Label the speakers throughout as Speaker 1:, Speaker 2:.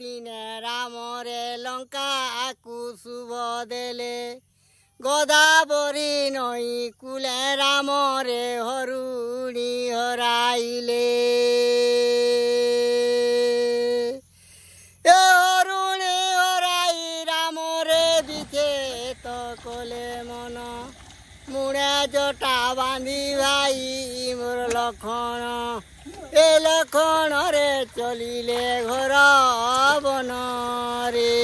Speaker 1: দিনে রামরে লঙ্কা কুসুব দেলে গদাবরী নই কুলে রামরে হরুণি হরাইলে হরুণি হরাই রামরে বিখে তো কলে মন মুড়ে জটা বান্ধি ভাই মোর লক্ষণ লক্ষণরে চলিলে ঘর বনরে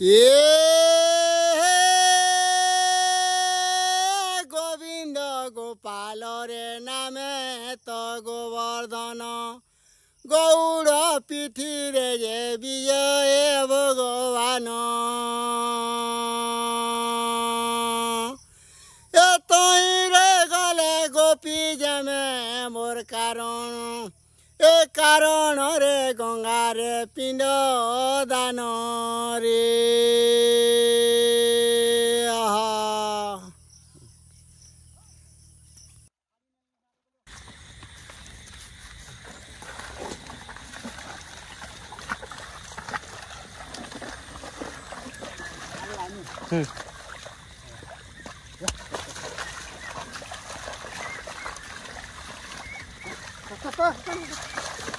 Speaker 1: এ গোবিন্দ গোপালরে নামে তো গোবর্ধন গৌড় পিঠিরে যে বিজয়ে কারণ এতই রে গলে গোপী জেমে মোর কারণ এ কারণ রে গঙ্গারে পিণ্ড দান রে 嗯。快快快！